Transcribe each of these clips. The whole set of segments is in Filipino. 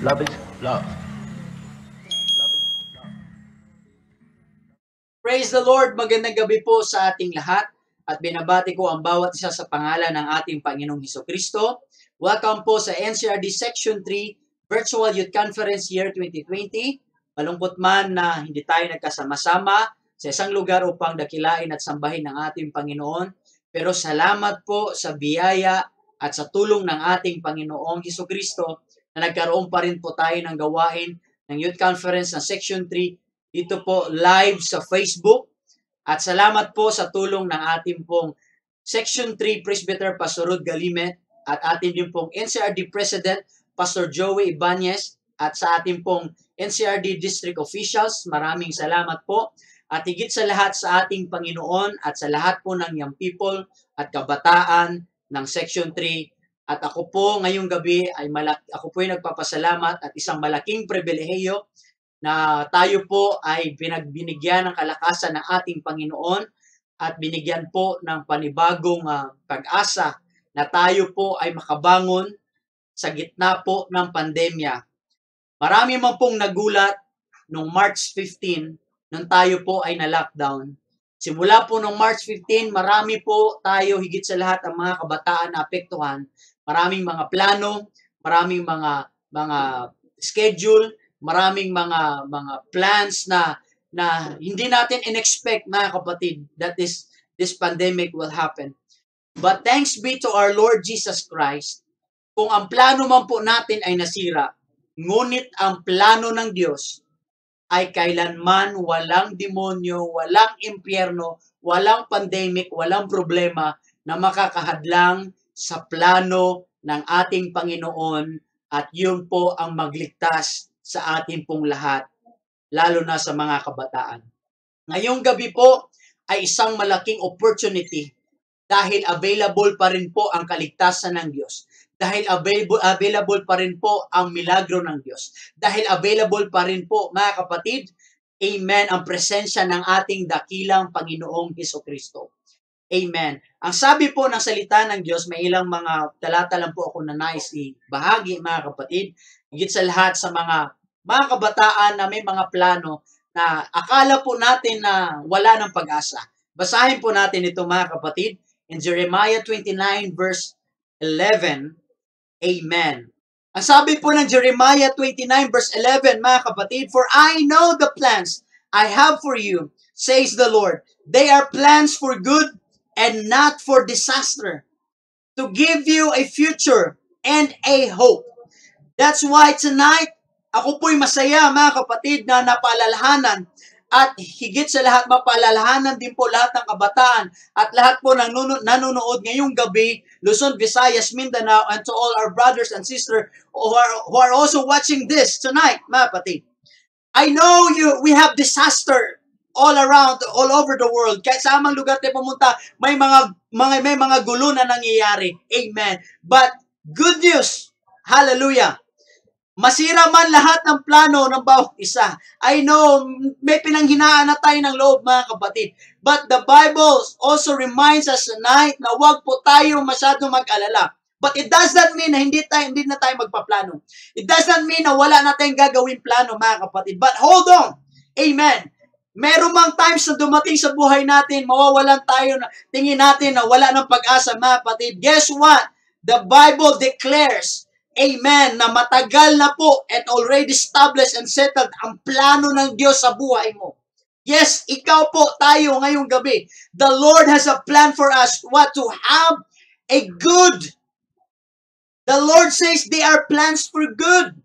Love is love. Praise the Lord! Magandang gabi po sa ating lahat at binabati ko ang bawat isa sa pangalan ng ating Panginoong Heso Kristo. Welcome po sa NCRD Section 3 Virtual Youth Conference Year 2020. Malungkot man na hindi tayo nagkasama-sama sa isang lugar upang dakilain at sambahin ng ating Panginoon. Pero salamat po sa biyaya at sa tulong ng ating Panginoong Heso Kristo na nagkaroon pa rin po tayo ng gawain ng Youth Conference ng Section 3 dito po live sa Facebook. At salamat po sa tulong ng ating pong Section 3 Presbyter Pastor Rod Galimet at ating din pong NCRD President Pastor Joey Ibanez at sa ating pong NCRD District Officials. Maraming salamat po. At higit sa lahat sa ating Panginoon at sa lahat po ng young people at kabataan ng Section 3. At ako po ngayong gabi ay malak ako po ay nagpapasalamat at isang malaking pribilehiyo na tayo po ay pinagbinigyan ng kalakasan ng ating Panginoon at binigyan po ng panibagong uh, pag-asa na tayo po ay makabangon sa gitna po ng pandemya. Marami man pong nagulat noong March 15 nung tayo po ay na-lockdown. Simula po noong March 15, marami po tayo higit sa lahat ang mga kabataan na apektuhan. Maraming mga plano, maraming mga mga schedule, maraming mga mga plans na na hindi natin inexpect mga kapatid that this this pandemic will happen. But thanks be to our Lord Jesus Christ, kung ang plano man po natin ay nasira, ngunit ang plano ng Diyos ay kailanman walang demonyo, walang impyerno, walang pandemic, walang problema na makakahadlang sa plano ng ating Panginoon at yun po ang magligtas sa atin pong lahat, lalo na sa mga kabataan. Ngayong gabi po ay isang malaking opportunity dahil available pa rin po ang kaligtasan ng Diyos. Dahil available, available pa rin po ang milagro ng Diyos. Dahil available pa rin po, mga kapatid, Amen, ang presensya ng ating dakilang Panginoong Heso Kristo. Amen. Ang sabi po ng salita ng Diyos, may ilang mga talata lang po ako na nice ibahagi, mga kapatid. Higit sa lahat sa mga mga kabataan na may mga plano na akala po natin na wala ng pag-asa. Basahin po natin ito mga kapatid in Jeremiah 29 verse 11. Amen. Ang sabi po ng Jeremiah 29 verse 11 mga kapatid, For I know the plans I have for you, says the Lord. They are plans for good and not for disaster, to give you a future and a hope. That's why tonight, ako po'y masaya mga kapatid na napaalalahanan at higit sa lahat mapaalalahanan din po lahat ng kabataan at lahat po ng nanonood ngayong gabi, Luzon, Visayas, Mindanao, and to all our brothers and sisters who are, who are also watching this tonight, mga kapatid. I know you we have disaster all around, all over the world. Kahit sa amang lugar tayo pumunta, may mga, mga, may mga gulo na nangyayari. Amen. But, good news, hallelujah, Masira man lahat ng plano ng bawat isa. I know, may pinanghinaan na tayo ng loob mga kapatid. But the Bible also reminds us tonight na huwag po tayo masyado mag-alala. But it does not mean na hindi, tayo, hindi na tayo magpaplano. It does not mean na wala na tayong gagawin plano mga kapatid. But hold on. Amen. Meron mang times na dumating sa buhay natin, mawawalan tayo tingin natin na wala ng pag-asa mga kapatid. Guess what? The Bible declares Amen, na matagal na po and already established and settled ang plano ng Diyos sa buhay mo. Yes, ikaw po, tayo ngayong gabi. The Lord has a plan for us, what? To have a good. The Lord says they are plans for good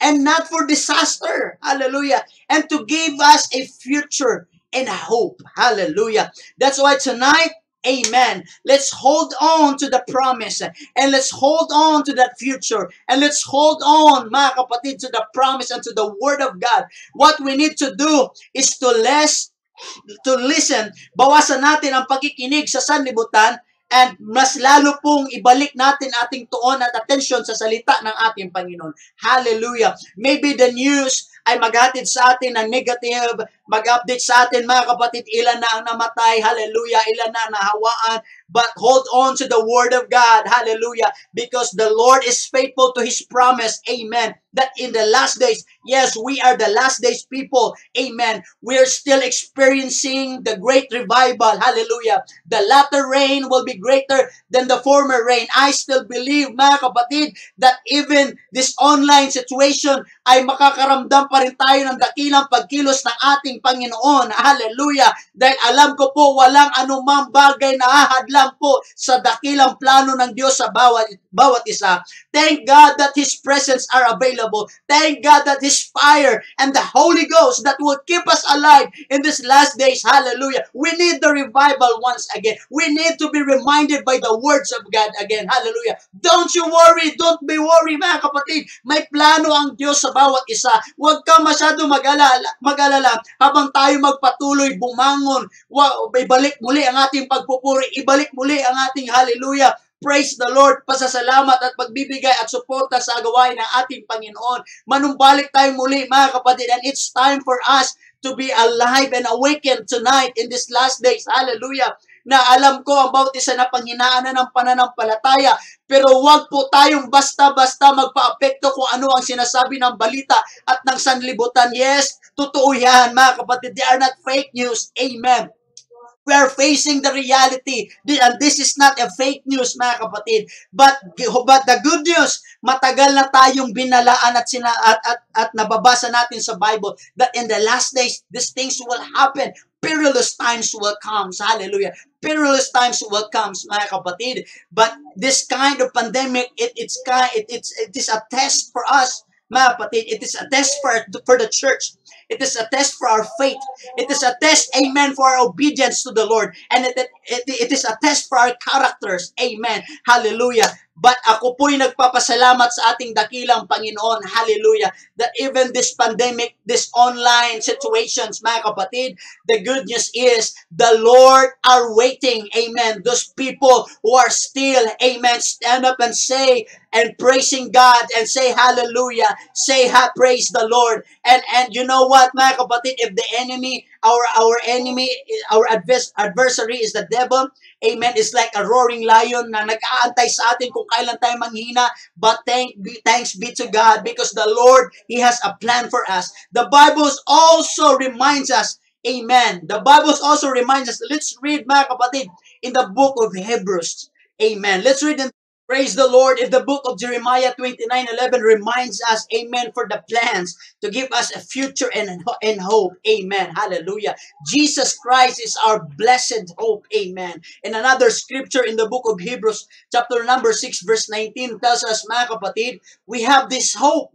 and not for disaster. Hallelujah. And to give us a future and a hope. Hallelujah. That's why tonight, Amen. Let's hold on to the promise and let's hold on to that future and let's hold on, mga kapatid, to the promise and to the word of God. What we need to do is to less to listen. Bawasan natin ang pagkikinig sa sanlibutan and mas lalo pong ibalik natin ating tuon at attention sa salita ng ating Panginoon. Hallelujah. Maybe the news ay maghatid sa atin ng negative, mag-update sa atin mga kapatid, ilan na ang namatay, hallelujah, ilan na nahawaan, but hold on to the word of God, hallelujah, because the Lord is faithful to His promise, amen, that in the last days, yes, we are the last days people, amen, we are still experiencing the great revival, hallelujah, the latter rain will be greater than the former rain. I still believe, mga kapatid, that even this online situation ay makakaramdam pa rin tayo ng dakilang pagkilos ng ating Panginoon. Hallelujah! Dahil alam ko po, walang anumang bagay na ahadlang po sa dakilang plano ng Diyos sa bawat, bawat isa. Thank God that His presence are available. Thank God that His fire and the Holy Ghost that will keep us alive in these last days. Hallelujah! We need the revival once again. We need to be reminded by the words of God again. Hallelujah! Don't you worry. Don't be worried, mga kapatid. May plano ang Diyos sa bawat isa. Huwag ka masyado mag-alala, mag-alala habang tayo magpatuloy bumangon. Wa- Ibalik muli ang ating pagpupuri. Ibalik muli ang ating hallelujah. Praise the Lord, pasasalamat at pagbibigay at suporta sa gawain ng ating Panginoon. Manumbalik tayo muli mga kapatid and it's time for us to be alive and awakened tonight in these last days. Hallelujah na alam ko ang bawat isa na panghinaan na ng pananampalataya. Pero wag po tayong basta-basta magpa-apekto kung ano ang sinasabi ng balita at ng sanlibutan. Yes, totoo yan mga kapatid. They are not fake news. Amen. We are facing the reality. And this is not a fake news, mga kapatid. But, but the good news, matagal na tayong binalaan at, sina, at, at, at nababasa natin sa Bible that in the last days, these things will happen. Perilous times will come. Hallelujah. Perilous times will come, mga kapatid. But this kind of pandemic, it, it's, it, it's, it is a test for us, mga kapatid. It is a test for, for the church. It is a test for our faith. It is a test, amen, for our obedience to the Lord. And it, it, it, it is a test for our characters. Amen. Hallelujah. But ako po'y nagpapasalamat sa ating dakilang Panginoon. Hallelujah. That even this pandemic, this online situations, mga kapatid, the good news is the Lord are waiting. Amen. Those people who are still, amen, stand up and say, and praising God and say hallelujah. Say ha, praise the Lord. And and you know what, mga kapatid, if the enemy, our our enemy, our advers- adversary is the devil, amen, is like a roaring lion na nag-aantay sa atin kung kailan tayo manghina. But thank be, thanks be to God because the Lord, He has a plan for us. The Bible also reminds us, amen. The Bible also reminds us, let's read mga kapatid, in the book of Hebrews. Amen. Let's read in Praise the Lord. If the book of Jeremiah 29:11 reminds us, amen, for the plans to give us a future and, and hope. Amen. Hallelujah. Jesus Christ is our blessed hope. Amen. And another scripture in the book of Hebrews, chapter number 6, verse 19, tells us, mga kapatid, we have this hope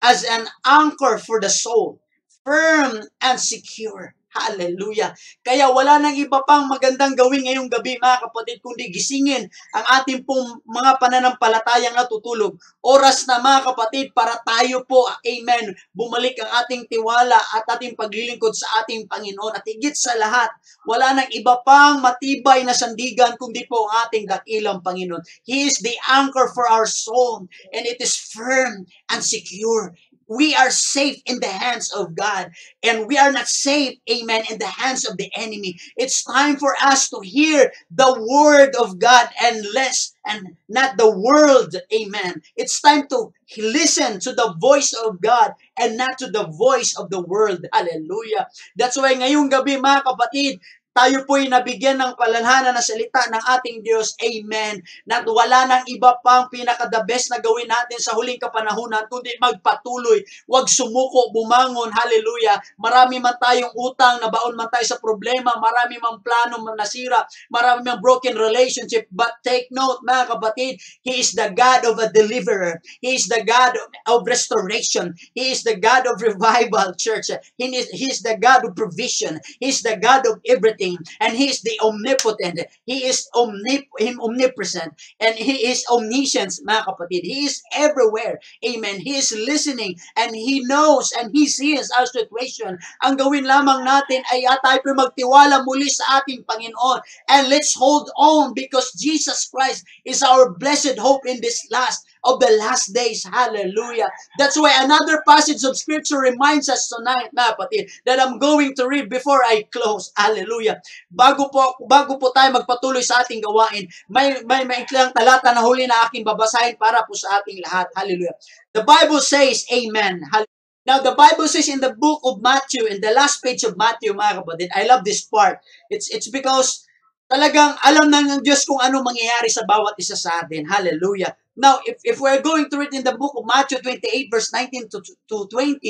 as an anchor for the soul, firm and secure. Hallelujah. Kaya wala nang iba pang magandang gawin ngayong gabi mga kapatid kundi gisingin ang ating pong mga pananampalatayang natutulog. Oras na mga kapatid para tayo po, amen, bumalik ang ating tiwala at ating paglilingkod sa ating Panginoon. At higit sa lahat, wala nang iba pang matibay na sandigan kundi po ang ating dakilang Panginoon. He is the anchor for our soul and it is firm and secure we are safe in the hands of God and we are not safe, amen, in the hands of the enemy. It's time for us to hear the word of God and less and not the world, amen. It's time to listen to the voice of God and not to the voice of the world. Hallelujah. That's why ngayong gabi mga kapatid, tayo po'y nabigyan ng palanhana na salita ng ating Diyos. Amen. Na wala nang iba pang pinaka-the best na gawin natin sa huling kapanahunan, kundi magpatuloy. Huwag sumuko, bumangon. Hallelujah. Marami man tayong utang, nabaon man tayo sa problema, marami man plano man nasira, marami man broken relationship. But take note, mga kapatid, He is the God of a deliverer. He is the God of restoration. He is the God of revival, church. He is, he is the God of provision. He is the God of everything. And He is the omnipotent. He is omnip him omnipresent. And He is omniscient, mga kapatid. He is everywhere. Amen. He is listening and He knows and He sees our situation. Ang gawin lamang natin ay ah, tayo magtiwala muli sa ating Panginoon. And let's hold on because Jesus Christ is our blessed hope in this last of the last days. Hallelujah. That's why another passage of scripture reminds us tonight, na kapatid, that I'm going to read before I close. Hallelujah. Bago po bago po tayo magpatuloy sa ating gawain, may may maiklang talata na huli na aking babasahin para po sa ating lahat. Hallelujah. The Bible says, Amen. Hallelujah. Now, the Bible says in the book of Matthew, in the last page of Matthew, mga kapatid, I love this part. It's, it's because talagang alam na ng Diyos kung ano mangyayari sa bawat isa sa atin. Hallelujah. Now, if, if we're going to read in the book of Matthew 28, verse 19 to, to 20,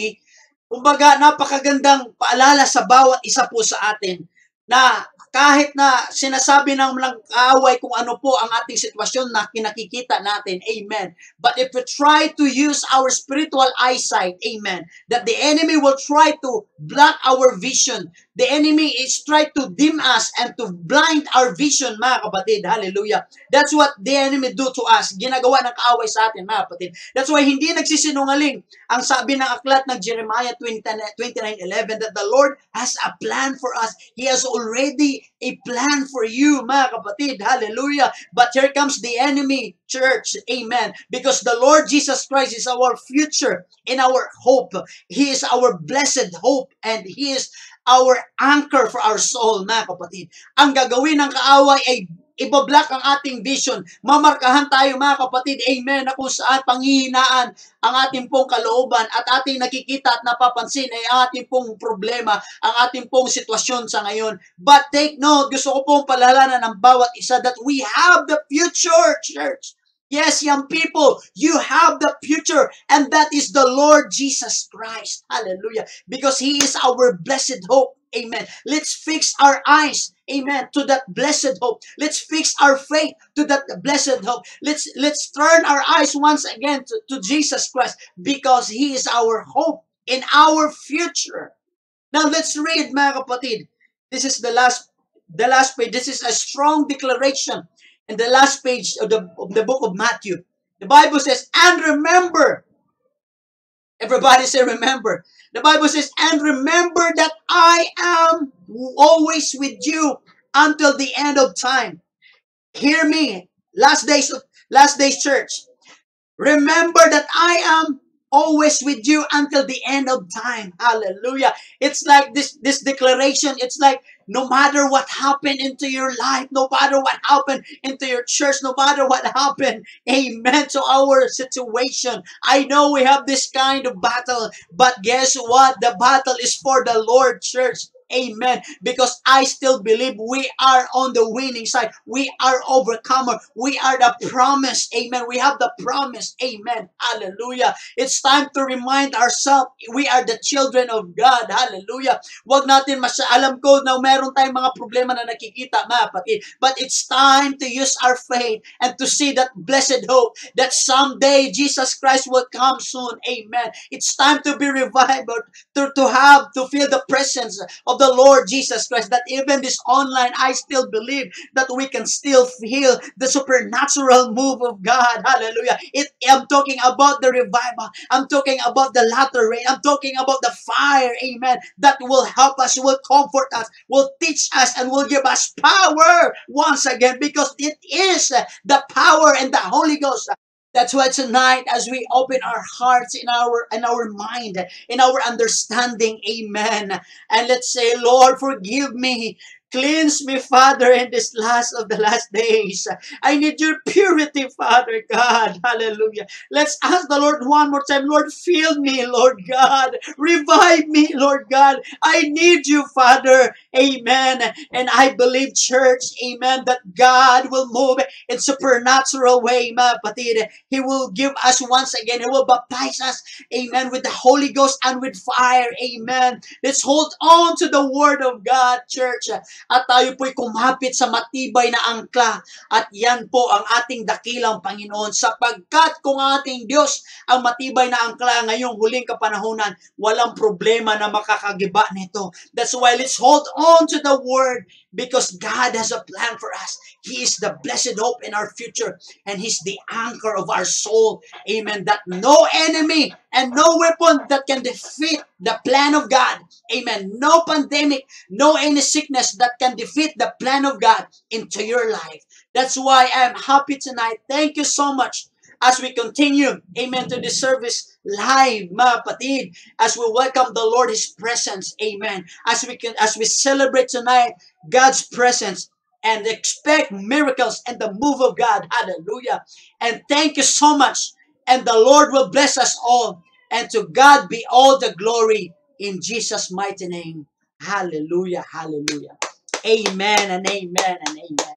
kumbaga, napakagandang paalala sa bawat isa po sa atin na kahit na sinasabi ng ng kaaway kung ano po ang ating sitwasyon na kinakikita natin, amen. But if we try to use our spiritual eyesight, amen, that the enemy will try to block our vision, the enemy is try to dim us and to blind our vision, mga kapatid, hallelujah. That's what the enemy do to us, ginagawa ng kaaway sa atin, mga kapatid. That's why hindi nagsisinungaling ang sabi ng aklat ng Jeremiah 29:11 that the Lord has a plan for us. He has already a plan for you, mga kapatid. Hallelujah. But here comes the enemy, church. Amen. Because the Lord Jesus Christ is our future and our hope. He is our blessed hope and He is our anchor for our soul, mga kapatid. Ang gagawin ng kaaway ay ibablock ang ating vision. Mamarkahan tayo mga kapatid, amen, na kung saan panghihinaan ang ating pong kalooban at ating nakikita at napapansin ay ang ating pong problema, ang ating pong sitwasyon sa ngayon. But take note, gusto ko pong palalanan ng bawat isa that we have the future, church. Yes, young people, you have the future, and that is the Lord Jesus Christ. Hallelujah. Because He is our blessed hope. Amen. Let's fix our eyes, amen, to that blessed hope. Let's fix our faith to that blessed hope. Let's let's turn our eyes once again to, to Jesus Christ because He is our hope in our future. Now let's read, mga kapatid. This is the last the last page. This is a strong declaration in the last page of the, of the book of Matthew. The Bible says, and remember. Everybody say remember. The Bible says, and remember that I am always with you until the end of time. Hear me, last days last days church. Remember that I am always with you until the end of time. Hallelujah. It's like this this declaration, it's like no matter what happened into your life, no matter what happened into your church, no matter what happened, amen, to our situation. I know we have this kind of battle, but guess what? The battle is for the Lord, church. Amen. Because I still believe we are on the winning side. We are overcomer. We are the promise. Amen. We have the promise. Amen. Hallelujah. It's time to remind ourselves we are the children of God. Hallelujah. Wag natin masya alam ko na meron tayong mga problema na nakikita, mga kapatid. But it's time to use our faith and to see that blessed hope that someday Jesus Christ will come soon. Amen. It's time to be revived, to, to have, to feel the presence of the Lord Jesus Christ. That even this online, I still believe that we can still feel the supernatural move of God. Hallelujah. It, I'm talking about the revival. I'm talking about the latter rain. I'm talking about the fire. Amen. That will help us, will comfort us, will teach us, and will give us power once again because it is the power and the Holy Ghost that's why tonight, as we open our hearts in our in our mind, in our understanding, Amen. And let's say, Lord, forgive me. Cleanse me, Father, in this last of the last days. I need your purity, Father God. Hallelujah. Let's ask the Lord one more time. Lord, fill me, Lord God. Revive me, Lord God. I need you, Father. Amen. And I believe, church, amen, that God will move in supernatural way, mga patid. He will give us once again. He will baptize us, amen, with the Holy Ghost and with fire. Amen. Let's hold on to the Word of God, church at tayo po'y kumapit sa matibay na angkla at yan po ang ating dakilang Panginoon sapagkat kung ating Diyos ang matibay na angkla ngayong huling kapanahunan, walang problema na makakagiba nito. That's why let's hold on to the Word because God has a plan for us. He is the blessed hope in our future and He's the anchor of our soul. Amen. That no enemy and no weapon that can defeat the plan of God. Amen. No pandemic, no any sickness that can defeat the plan of God into your life. That's why I'm happy tonight. Thank you so much as we continue, amen, to this service live, mga kapatid, as we welcome the Lord, His presence, amen, as we can, as we celebrate tonight God's presence and expect miracles and the move of God, hallelujah, and thank you so much, and the Lord will bless us all, and to God be all the glory in Jesus' mighty name, hallelujah, hallelujah, amen and amen and amen.